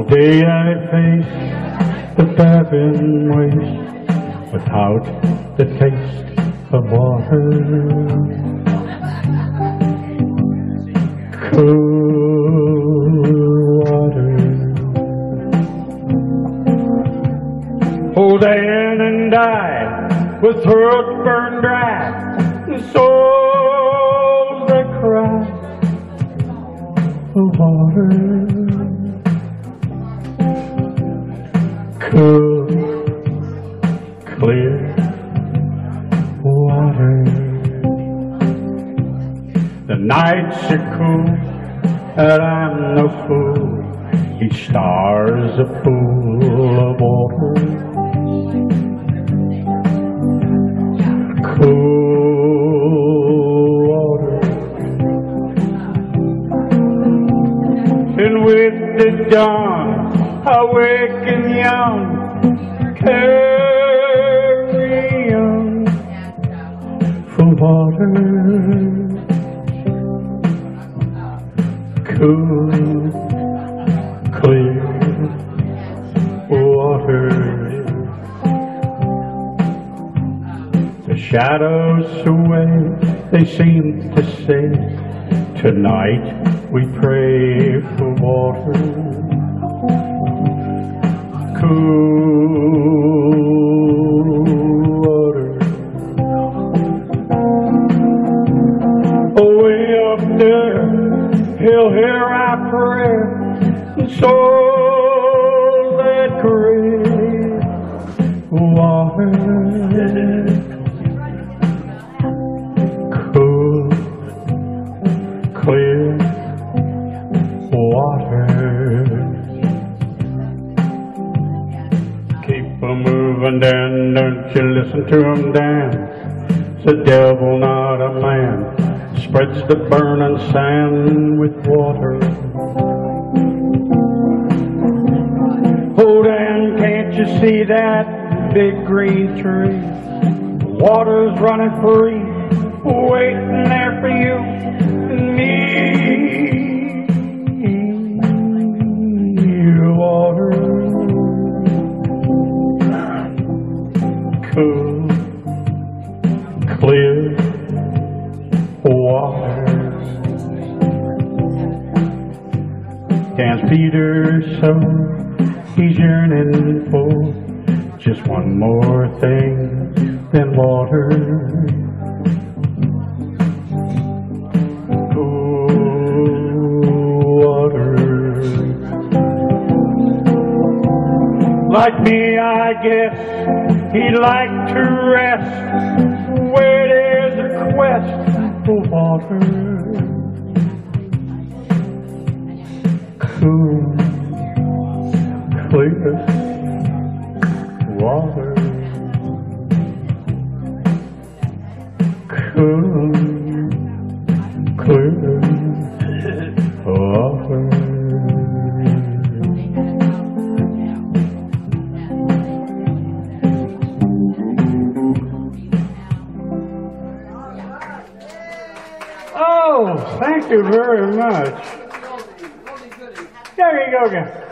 All day I face the barren waste without the taste of water. Cool water. Hold in and die with throats burned dry and souls that cry for water. Cool, clear water. The nights are cool, and I'm no fool. Each star's a pool of water. Dawn, I wake and yawn, carry on for water. Cool, clear water. The shadows away, they seem to say, tonight we pray for water. Cool water. Away up there, he'll hear our prayer, souls that crave water. Cool, clear water. 'Em moving, Dan, don't you listen to 'em, Dan. It's the devil, not a man. Spreads the burning sand with water. Oh, Dan, can't you see that big green tree? Water's running free, waiting there for you cool, clear water. Dan's Peter, so he's yearning for just one more thing than water. Like me, I guess he'd like to rest where there's a quest for water. Cool, clear water. Cool, Oh, thank you very much. There you go again.